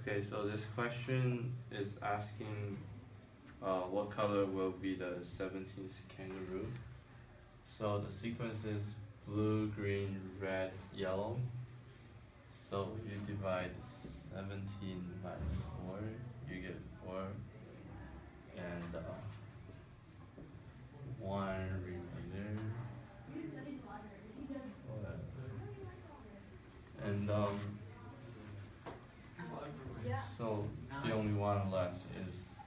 Okay, so this question is asking uh, what color will be the 17th kangaroo? So the sequence is blue, green, red, yellow. So you divide 17 by 4, you get 4. And uh, 1 remainder. And um, so the only one left is.